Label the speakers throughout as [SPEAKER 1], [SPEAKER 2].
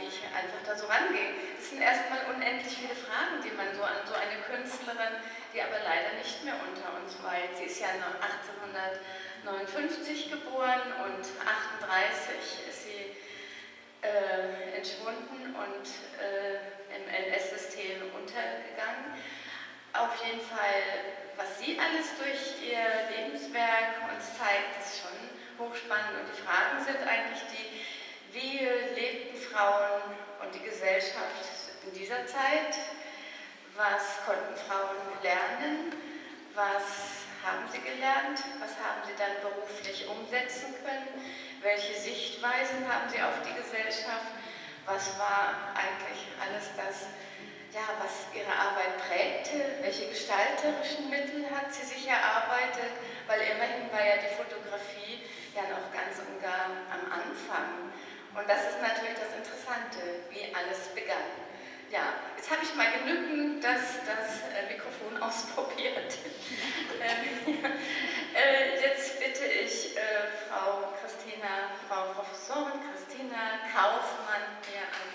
[SPEAKER 1] wie ich einfach da so rangehe. Es sind erstmal unendlich viele Fragen, die man so an so eine Künstlerin, die aber leider nicht mehr unter uns weilt. Sie ist ja 1859 geboren und 38 ist sie äh, entschwunden und äh, im NS-System untergegangen. Auf jeden Fall, was sie alles durch ihr Lebenswerk uns zeigt, ist schon hochspannend. Und die Fragen sind eigentlich die, wie lebten Frauen und die Gesellschaft in dieser Zeit? Was konnten Frauen lernen? Was haben sie gelernt? Was haben sie dann beruflich umsetzen können? Welche Sichtweisen haben sie auf die Gesellschaft? Was war eigentlich alles das, ja, was ihre Arbeit prägte? Welche gestalterischen Mittel hat sie sich erarbeitet? Weil immerhin war ja die Fotografie ja noch ganz und gar am Anfang. Und das ist natürlich das Interessante, wie alles begann. Ja, jetzt habe ich mal genügend das, das äh, Mikrofon ausprobiert. Ähm, äh, jetzt bitte ich äh, Frau Christina, Frau Professorin Christina Kaufmann hier an.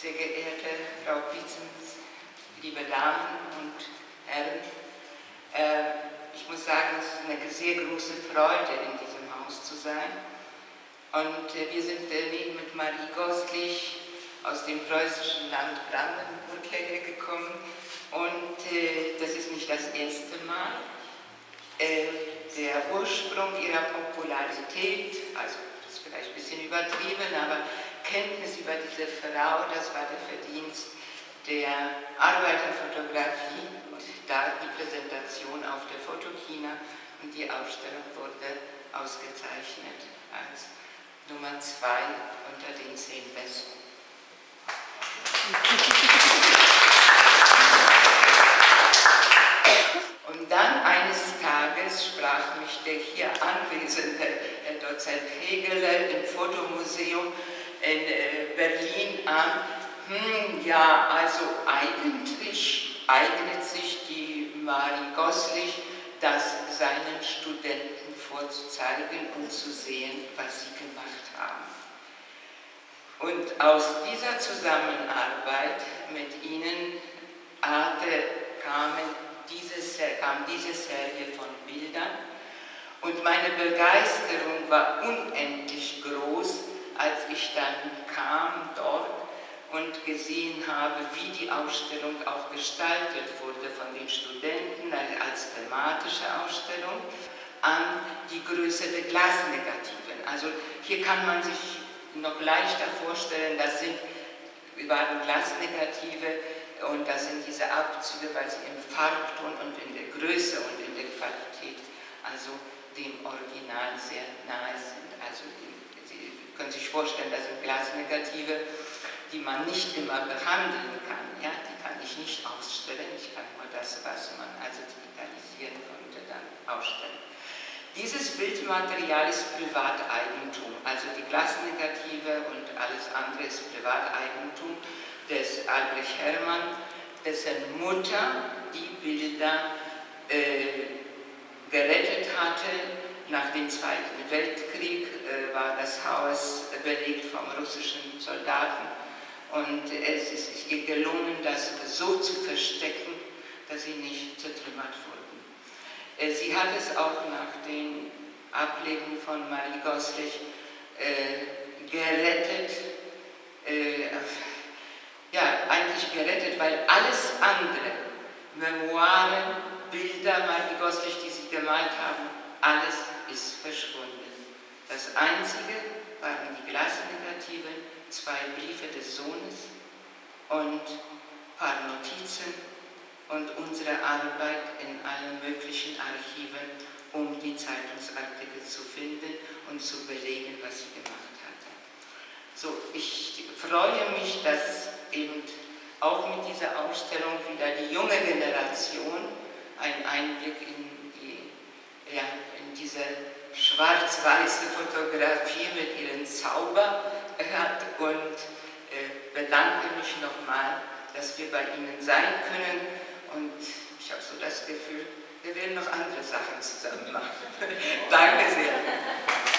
[SPEAKER 2] Sehr geehrte Frau Pitzens, liebe Damen und Herren, äh, ich muss sagen, es ist eine sehr große Freude, in diesem Haus zu sein. Und äh, wir sind äh, mit Marie Gostlich aus dem preußischen Land Brandenburg hergekommen. Und äh, das ist nicht das erste Mal. Der Ursprung ihrer Popularität, also das ist vielleicht ein bisschen übertrieben, aber Kenntnis über diese Frau, das war der Verdienst der Arbeiterfotografie da die Präsentation auf der Fotokina und die Ausstellung wurde ausgezeichnet als Nummer zwei unter den zehn Besten. Und dann eines Tages sprach mich der hier anwesende Herr Dozent Hegeler im Fotomuseum in äh, Berlin an. Hm, ja, also eigentlich eignet sich Marie Goslich, das seinen Studenten vorzuzeigen und zu sehen, was sie gemacht haben. Und aus dieser Zusammenarbeit mit ihnen hatte, kamen diese, kam diese Serie von Bildern und meine Begeisterung war unendlich groß, als ich dann kam dort und gesehen habe, wie die Ausstellung auch gestaltet wurde von den Studenten als thematische Ausstellung an die Größe der Glasnegativen. Also hier kann man sich noch leichter vorstellen, das sind waren Glasnegative und das sind diese Abzüge, weil sie im Farbton und in der Größe und in der Qualität also dem Original sehr nahe sind. Also Sie können sich vorstellen, das sind Glasnegative die man nicht immer behandeln kann. Ja? Die kann ich nicht ausstellen, ich kann nur das, was man also digitalisieren konnte, dann ausstellen. Dieses Bildmaterial ist Privateigentum, also die Glasnegative und alles andere ist Privateigentum des Albrecht Herrmann, dessen Mutter die Bilder äh, gerettet hatte. Nach dem Zweiten Weltkrieg äh, war das Haus belegt vom russischen Soldaten und es ist ihr gelungen, das so zu verstecken, dass sie nicht zertrümmert wurden. Äh, sie hat es auch nach dem Ableben von Marie Goslich äh, gerettet, äh, ja, eigentlich gerettet, weil alles andere, Memoiren, Bilder Marie Goslich, die sie gemalt haben, alles ist verschwunden. Das Einzige waren die Glasnegativen, zwei Briefe des Sohnes und ein paar Notizen und unsere Arbeit in allen möglichen Archiven, um die Zeitungsartikel zu finden und zu belegen, was sie gemacht hatte. So, ich freue mich, dass eben auch mit dieser Ausstellung wieder die junge Generation einen Einblick in, die, ja, in diese schwarz-weiße Fotografie mit ihren Zauber hat und äh, bedanke mich mich nochmal, dass wir bei Ihnen sein können und ich habe so das Gefühl, wir werden noch andere Sachen zusammen machen. Danke sehr.